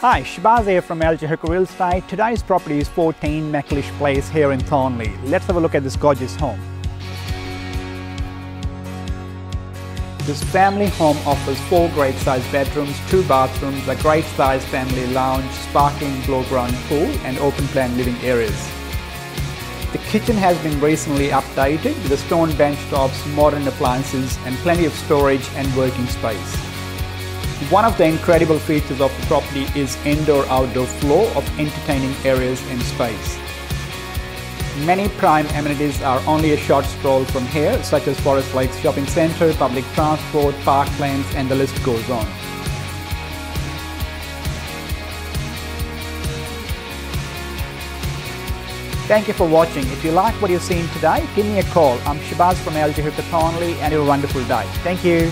Hi, Shahbaj here from LJ Hooker Real Estate. Today's property is 14 McLeish Place here in Thornlie. Let's have a look at this gorgeous home. This family home offers four great sized bedrooms, two bathrooms, a great sized family lounge, sparkling below ground pool and open plan living areas. The kitchen has been recently updated with stone bench tops, modern appliances and plenty of storage and working space. One of the incredible features of the property is indoor-outdoor flow of entertaining areas and space. Many prime amenities are only a short stroll from here, such as Forest Lakes Shopping Centre, public transport, parklands, and the list goes on. Thank you for watching. If you like what you've seen today, give me a call. I'm Shahbaj from LJ Thornlie and have a wonderful day. Thank you.